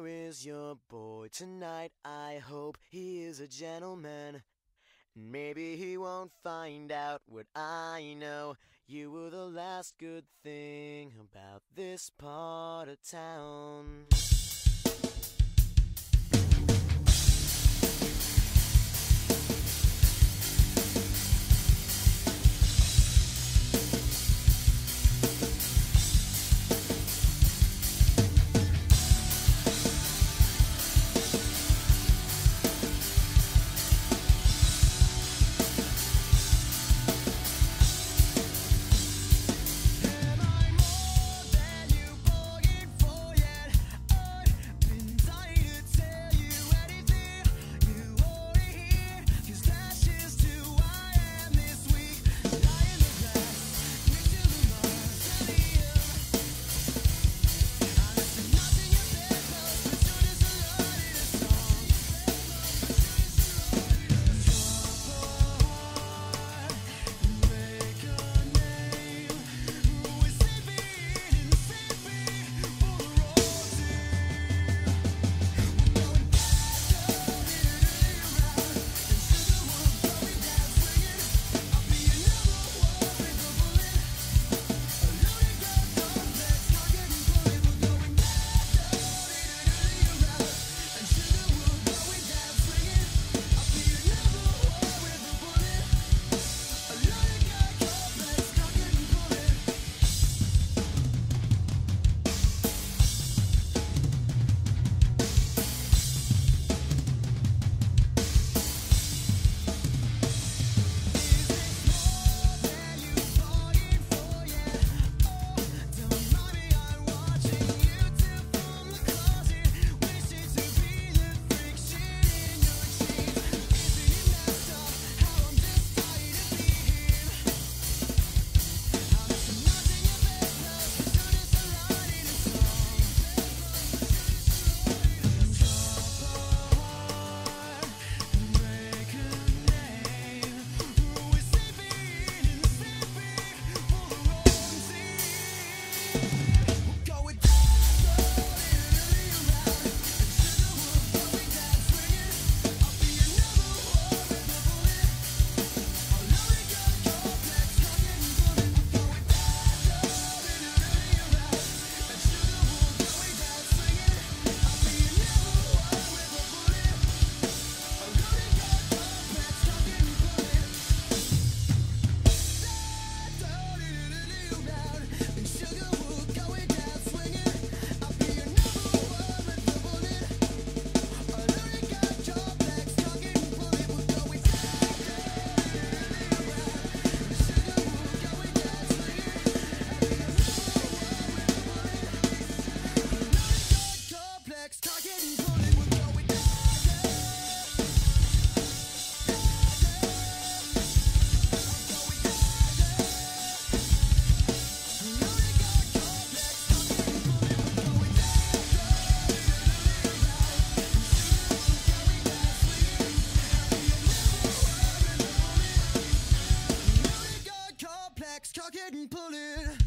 Where is your boy tonight? I hope he is a gentleman. Maybe he won't find out what I know. You were the last good thing about this part of town. and pull it.